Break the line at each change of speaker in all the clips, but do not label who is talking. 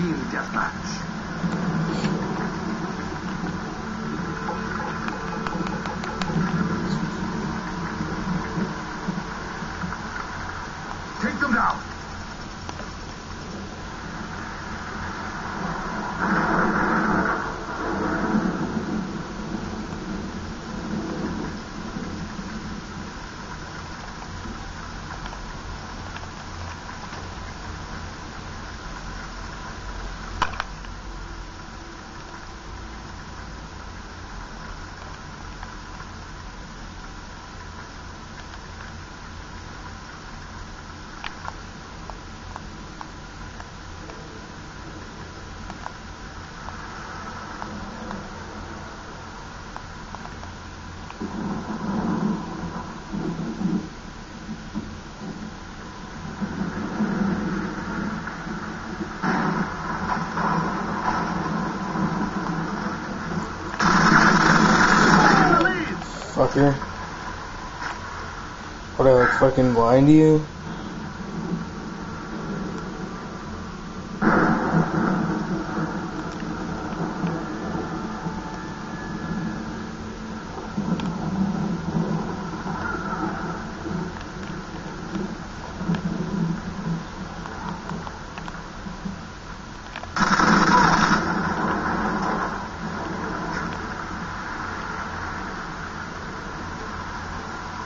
Team Deathmatch. Take
Fucker. What, I fucking blind you?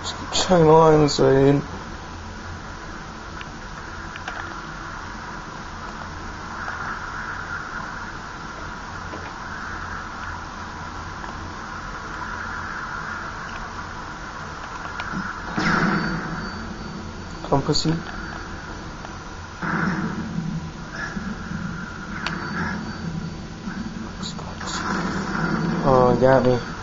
Way, dude. Come, pussy. Oh, got me.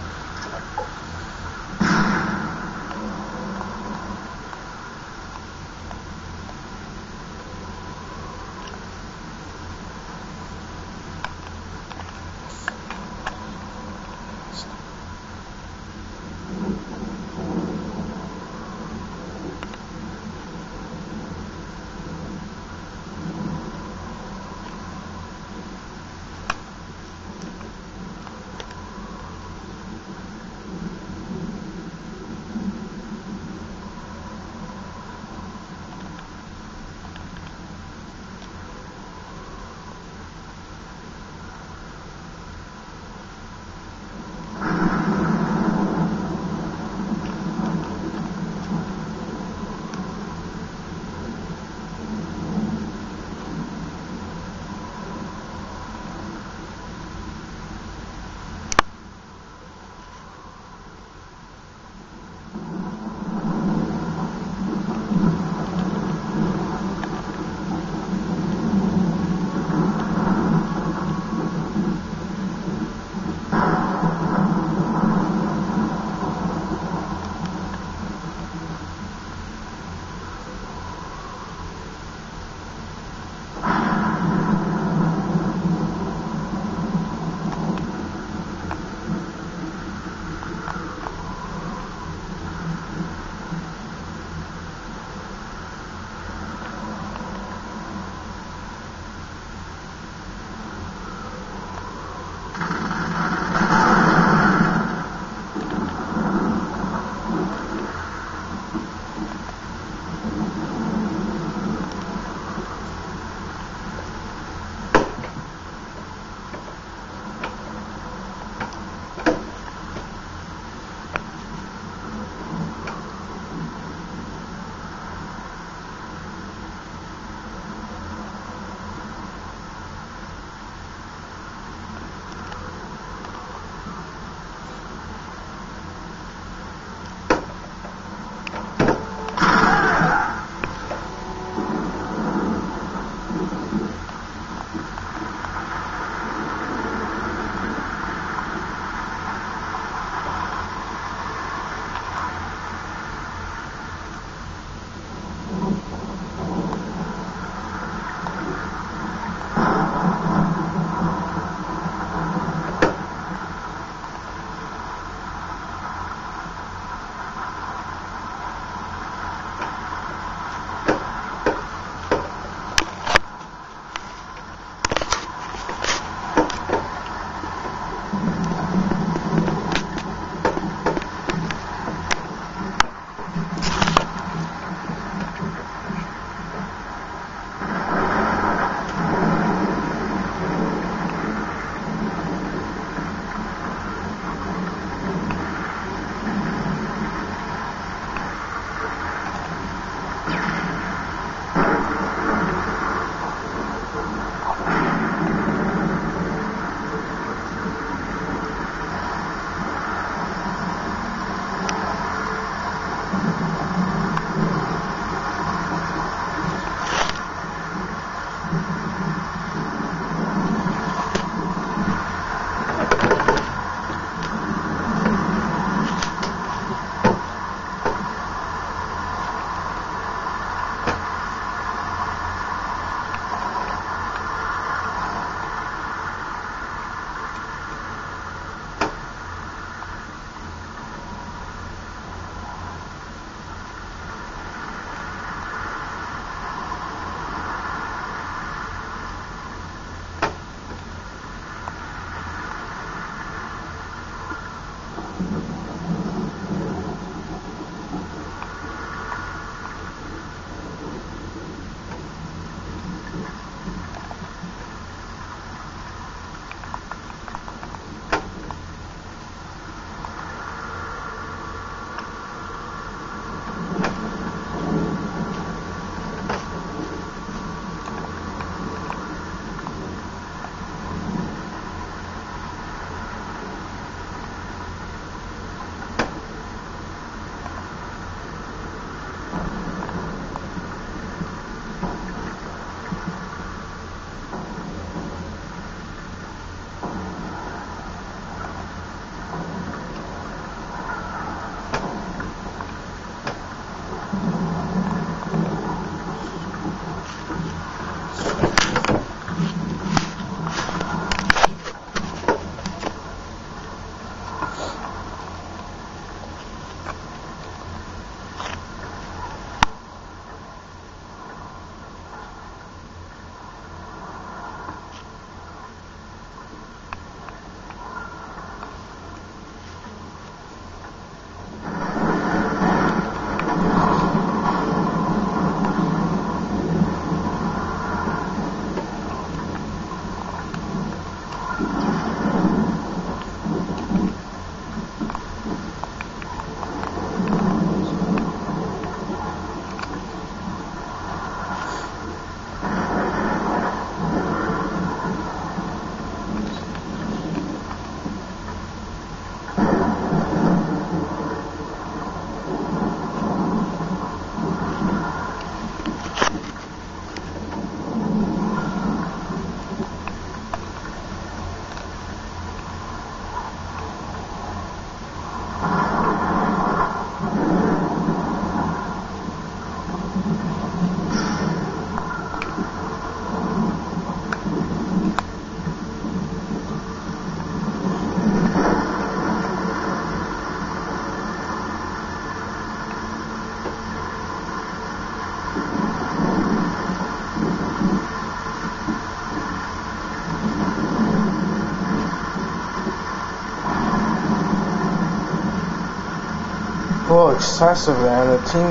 So excessive, man. The team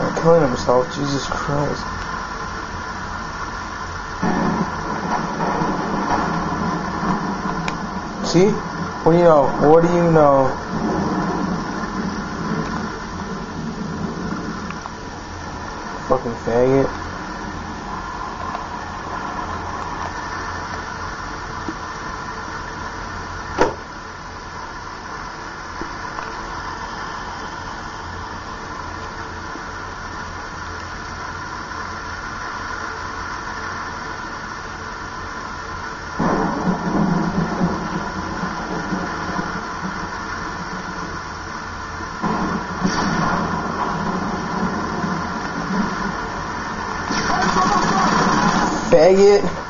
are killing themselves. Jesus Christ. See? What do you know? What do you know? Fucking faggot. Faggot.